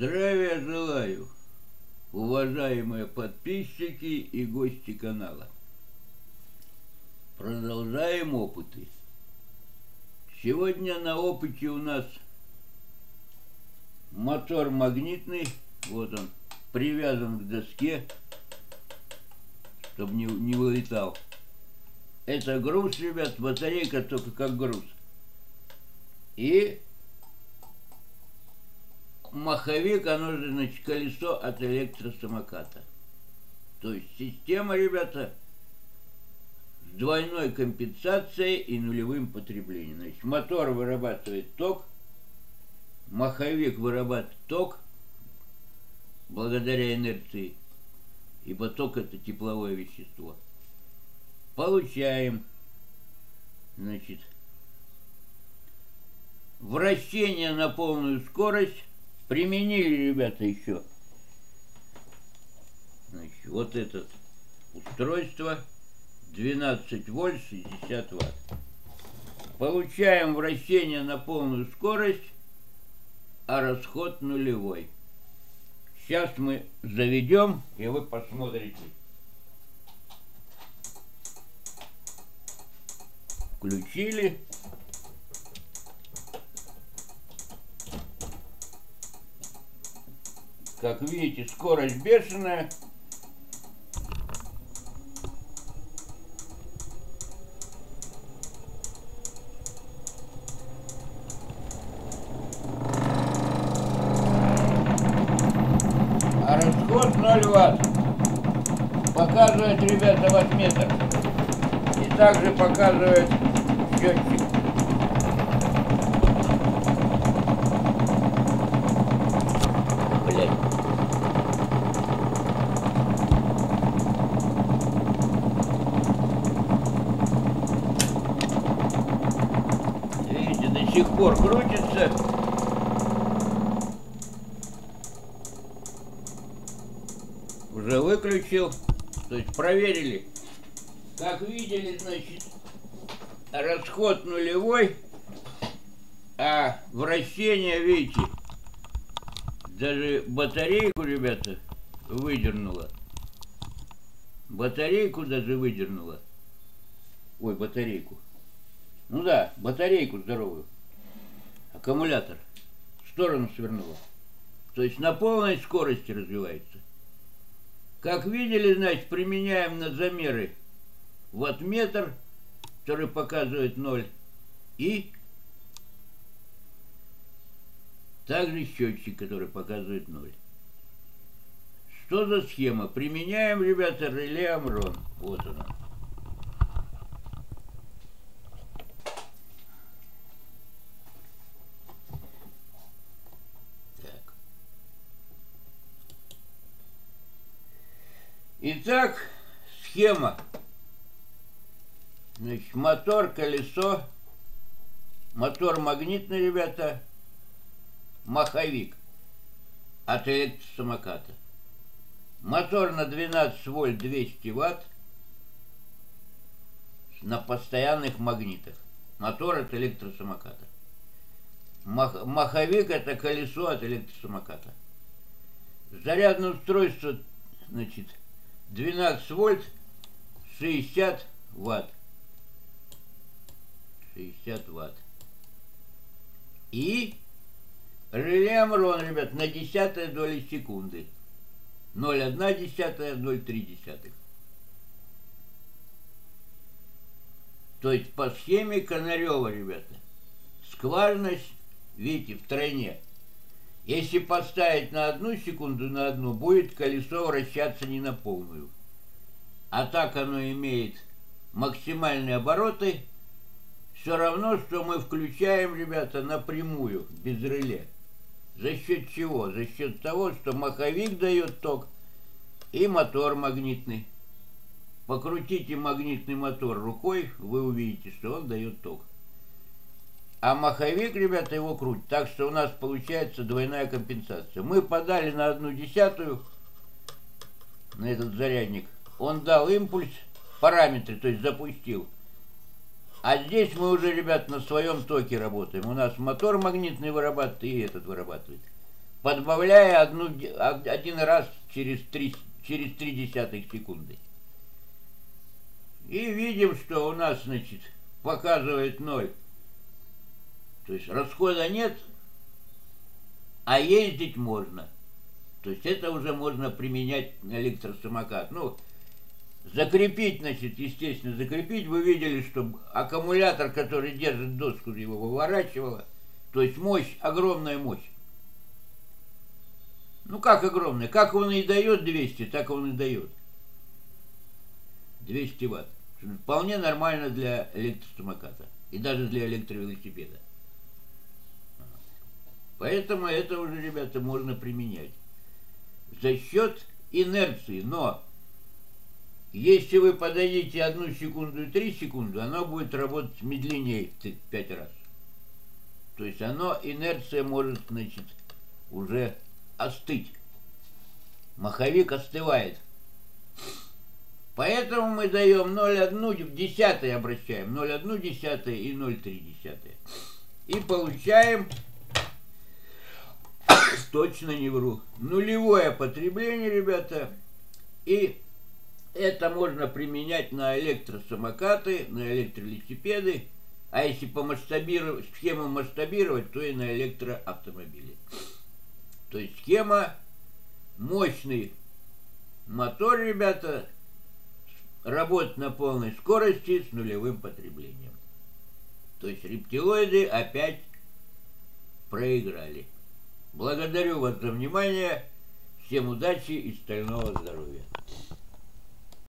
Здравия желаю, уважаемые подписчики и гости канала. Продолжаем опыты. Сегодня на опыте у нас мотор магнитный, вот он, привязан к доске, чтобы не, не вылетал. Это груз, ребят, батарейка только как груз. И маховик, оно же, значит, колесо от электросамоката. То есть система, ребята, с двойной компенсацией и нулевым потреблением. Значит, мотор вырабатывает ток, маховик вырабатывает ток благодаря инерции, ибо ток это тепловое вещество. Получаем, значит, вращение на полную скорость применили, ребята, еще Значит, вот это устройство 12 вольт 60 ватт. Получаем вращение на полную скорость, а расход нулевой. Сейчас мы заведем, и вы посмотрите. Включили. Как видите, скорость бешеная. А расход 0 ватт. Показывает, ребята, ваттметр. И также показывает счетчик. Блять. Сих пор крутится. Уже выключил. То есть проверили. Как видели, значит, расход нулевой, а вращение, видите, даже батарейку, ребята, выдернула. Батарейку даже выдернула. Ой, батарейку. Ну да, батарейку здоровую. Аккумулятор. В сторону свернула. То есть на полной скорости развивается. Как видели, значит, применяем на замеры ваттметр, который показывает 0, и также счетчик, который показывает 0. Что за схема? Применяем, ребята, реле Амрон. Вот оно. Итак, схема. Значит, мотор, колесо, мотор магнитный, ребята, маховик от электросамоката. Мотор на 12 вольт 200 ватт на постоянных магнитах. Мотор от электросамоката. Мах, маховик это колесо от электросамоката. Зарядное устройство, значит, 12 вольт 60 ватт. 60 ватт. И реле Амрон, ребят, на десятая доли секунды. 0,1 десятая, 0,3 десятых. То есть по схеме Конарева, ребята, скважность, видите, в тройне. Если поставить на одну секунду на одну, будет колесо вращаться не на полную. А так оно имеет максимальные обороты, все равно, что мы включаем, ребята, напрямую, без реле. За счет чего? За счет того, что маховик дает ток и мотор магнитный. Покрутите магнитный мотор рукой, вы увидите, что он дает ток. А маховик, ребята, его крутит. Так что у нас получается двойная компенсация. Мы подали на одну десятую на этот зарядник. Он дал импульс, параметры, то есть запустил. А здесь мы уже, ребят, на своем токе работаем. У нас мотор магнитный вырабатывает и этот вырабатывает. подбавляя одну, один раз через три, через три десятых секунды. И видим, что у нас, значит, показывает ноль. То есть расхода нет, а ездить можно. То есть это уже можно применять на электросамокат. Ну, закрепить, значит, естественно, закрепить. Вы видели, что аккумулятор, который держит доску, его выворачивало. То есть мощь, огромная мощь. Ну как огромная? Как он и дает 200, так он и дает. 200 ватт. Вполне нормально для электросамоката. И даже для электровелосипеда. Поэтому это уже, ребята, можно применять. За счет инерции. Но если вы подадите одну секунду и три секунды, оно будет работать медленнее в пять раз. То есть оно, инерция может, значит, уже остыть. Маховик остывает. Поэтому мы даем 0,1 десятые обращаем, 0,1 десятые и 0,3 десятые. И получаем, точно не вру, нулевое потребление, ребята. И это можно применять на электросамокаты, на электровелосипеды, а если по масштабировать, схему масштабировать, то и на электроавтомобили. То есть схема мощный мотор, ребята, работать на полной скорости с нулевым потреблением. То есть рептилоиды опять проиграли. Благодарю вас за внимание. Всем удачи и стального здоровья.